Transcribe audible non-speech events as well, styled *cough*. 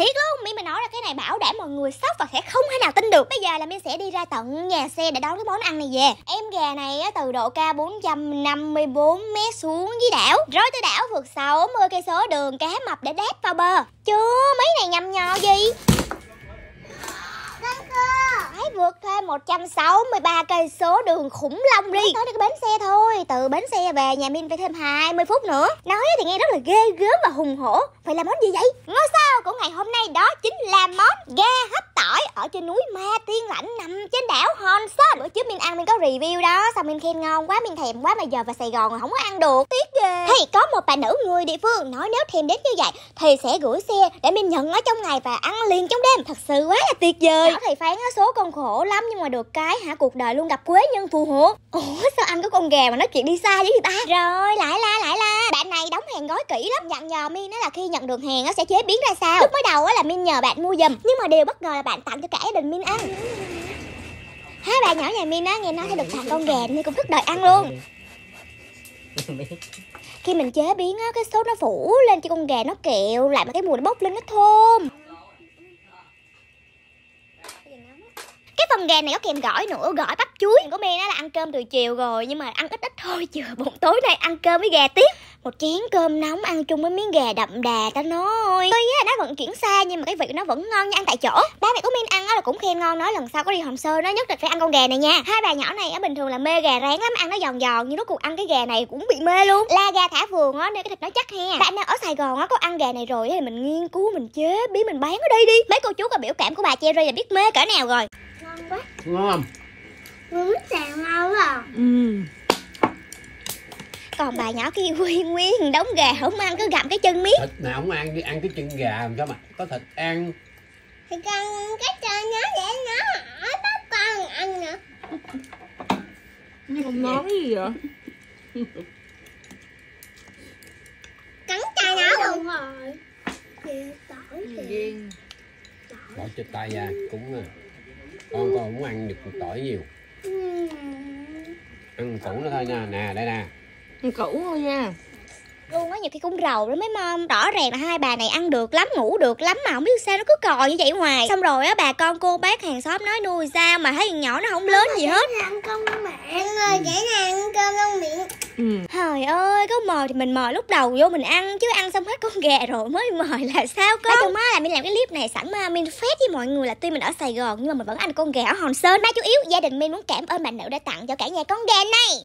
thiệt luôn. Mi mà nói ra cái này bảo đảm mọi người sốc và sẽ không thể nào tin được. Bây giờ là mi sẽ đi ra tận nhà xe để đón cái món ăn này về. Em gà này á, từ độ cao 454 mét xuống dưới đảo. Rồi từ đảo vượt 60 cây số đường cá mập để đáp vào bờ. Chưa mấy này nhầm nhò gì? Vượt thêm 163 cây số đường khủng long đi. tới cái bến xe thôi. Từ bến xe về nhà Min phải thêm 20 phút nữa. Nói thì nghe rất là ghê gớm và hùng hổ. Phải làm món gì vậy? Ngôi sao của ngày hôm nay đó chính là món gà hấp trên núi Ma Tiên Lãnh nằm trên đảo Hòn Sơn bữa trước Min ăn Min có review đó xong Min khen ngon quá Min thèm quá mà giờ về Sài Gòn không có ăn được. Tiếc ghê. Thì có một bà nữ người địa phương nói nếu thèm đến như vậy thì sẽ gửi xe để Min nhận ở trong ngày và ăn liền trong đêm. Thật sự quá là tuyệt vời. Nhỏ thầy phán số con khổ lắm nhưng mà được cái hả cuộc đời luôn gặp quế nhân phù hộ. Ủa sao anh có con gà mà nói chuyện đi xa với người ta? Rồi lại la lại la bạn này đóng hàng gói kỹ lắm. Dặn dò Min nó là khi nhận được hàng nó sẽ chế biến ra sao. Lúc mới đầu là Min nhờ bạn mua giùm, nhưng mà điều bất ngờ là bạn tặng cho cả gia đình Min ăn. Hai bà nhỏ nhà Min á, nghe nói sẽ được tặng con gà nên cũng rất đợi ăn luôn. Khi mình chế biến á, cái sốt nó phủ lên cho con gà nó kẹo lại mà cái mùi nó bốc lên nó thơm. Phần gà này có kèm gỏi nữa gỏi bắp chuối. Của mi nó là ăn cơm từ chiều rồi nhưng mà ăn ít ít thôi chừa *laughs* bụng tối nay ăn cơm với gà tiếp. Một chén cơm nóng ăn chung với miếng gà đậm đà ta nói. Tuy á nó vận chuyển xa nhưng mà cái vị của nó vẫn ngon như ăn tại chỗ. Ba mẹ của min ăn á là cũng khen ngon nói lần sau có đi hồng sơn nó nhất định phải ăn con gà này nha. Hai bà nhỏ này á bình thường là mê gà rán lắm ăn nó giòn giòn nhưng rốt cuộc ăn cái gà này cũng bị mê luôn. La gà thả vườn á nên cái thịt nó chắc he bạn nào ở sài gòn á có ăn gà này rồi thì mình nghiên cứu mình chế biến mình bán ở đây đi. Mấy cô chú có biểu cảm của bà cherry là biết mê cỡ nào rồi quá ngon không Uống xào ngon quá à. ừ. Còn bà nhỏ kia nguyên nguyên đống gà không ăn cứ gặm cái chân miết thịt nào không ăn đi ăn cái chân gà làm sao mà có thịt ăn? Thì con cái chân nó để nó hỏi bắt con ăn nữa. Không nói gì vậy? Cắn tay nó luôn. rồi. Tỏi bỏ cho tay ra cũng à, con con muốn ăn được tỏi nhiều. Ăn củ nó thôi nha. Nè đây nè. Cũ thôi nha. Luôn á nhiều khi cũng rầu lắm. Mấy mom rõ ràng là hai bà này ăn được lắm ngủ được lắm mà không biết sao nó cứ cò như vậy hoài. Xong rồi á bà con cô bác hàng xóm nói nuôi sao mà thấy thằng nhỏ nó không lớn gì hết. ăn con mạng ơi? Để nó ăn cơm trong miệng ừ. Trời ơi có mời thì mình mời lúc đầu vô mình ăn chứ ăn xong hết con gà rồi mới mời là sao có nói chung á là mình làm cái clip này sẵn mà mình phép với mọi người là tuy mình ở sài gòn nhưng mà mình vẫn ăn con gà ở hòn sơn. Má chú yếu gia đình mình muốn cảm ơn bà nữ đã tặng cho cả nhà con gà này